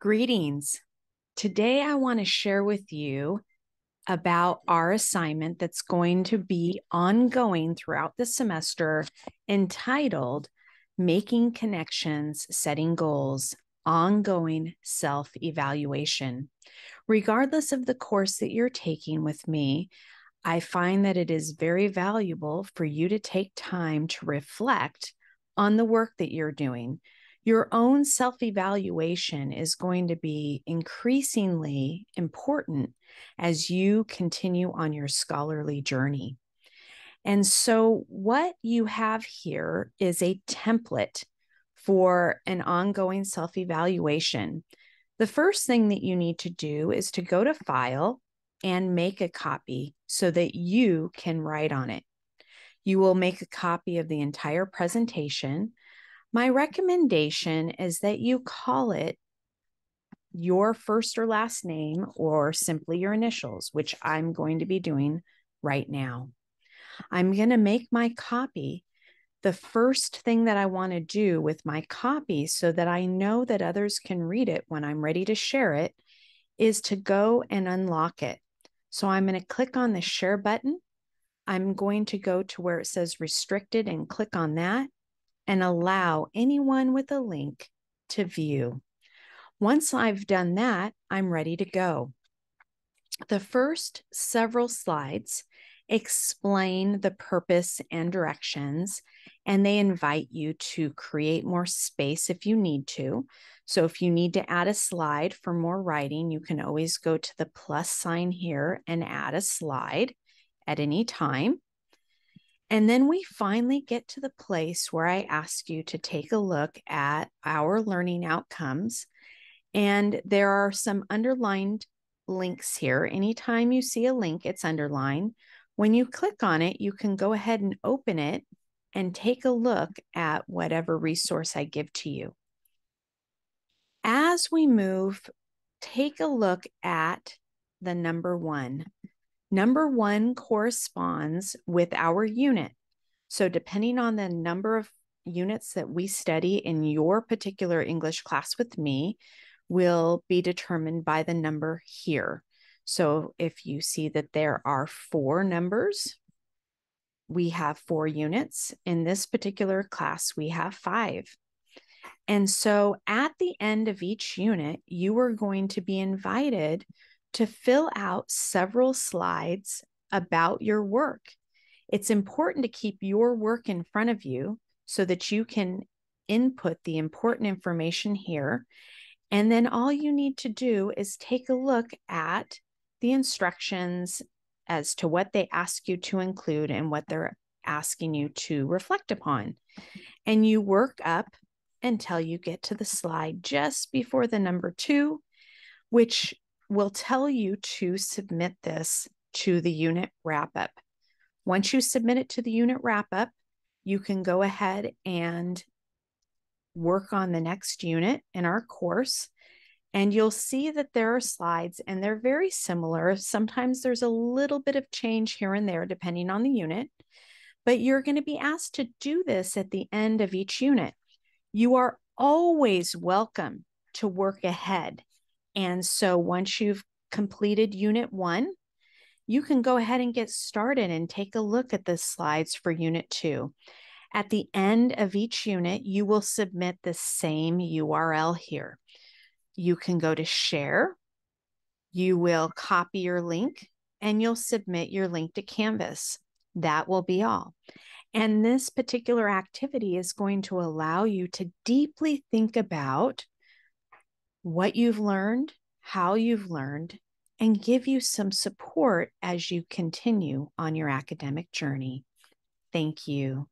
Greetings. Today, I want to share with you about our assignment that's going to be ongoing throughout the semester entitled Making Connections, Setting Goals, Ongoing Self Evaluation. Regardless of the course that you're taking with me, I find that it is very valuable for you to take time to reflect on the work that you're doing your own self evaluation is going to be increasingly important as you continue on your scholarly journey. And so, what you have here is a template for an ongoing self evaluation. The first thing that you need to do is to go to File and make a copy so that you can write on it. You will make a copy of the entire presentation my recommendation is that you call it your first or last name or simply your initials, which I'm going to be doing right now. I'm going to make my copy the first thing that I want to do with my copy so that I know that others can read it when I'm ready to share it is to go and unlock it. So I'm going to click on the share button. I'm going to go to where it says restricted and click on that and allow anyone with a link to view. Once I've done that, I'm ready to go. The first several slides explain the purpose and directions, and they invite you to create more space if you need to. So, if you need to add a slide for more writing, you can always go to the plus sign here and add a slide at any time. And then we finally get to the place where I ask you to take a look at our learning outcomes. And there are some underlined links here. Anytime you see a link, it's underlined. When you click on it, you can go ahead and open it and take a look at whatever resource I give to you. As we move, take a look at the number one. Number one corresponds with our unit. So, depending on the number of units that we study in your particular English class with me, will be determined by the number here. So, if you see that there are four numbers, we have four units. In this particular class, we have five. And so at the end of each unit, you are going to be invited to fill out several slides about your work. It's important to keep your work in front of you so that you can input the important information here. And then all you need to do is take a look at the instructions as to what they ask you to include and what they're asking you to reflect upon. And you work up until you get to the slide just before the number two, which will tell you to submit this to the unit wrap up. Once you submit it to the unit wrap up, you can go ahead and work on the next unit in our course. And you'll see that there are slides and they're very similar. Sometimes there's a little bit of change here and there depending on the unit, but you're going to be asked to do this at the end of each unit. You are always welcome to work ahead and so once you've completed unit one, you can go ahead and get started and take a look at the slides for unit two. At the end of each unit, you will submit the same URL here. You can go to share, you will copy your link, and you'll submit your link to Canvas. That will be all. And this particular activity is going to allow you to deeply think about what you've learned, how you've learned, and give you some support as you continue on your academic journey. Thank you.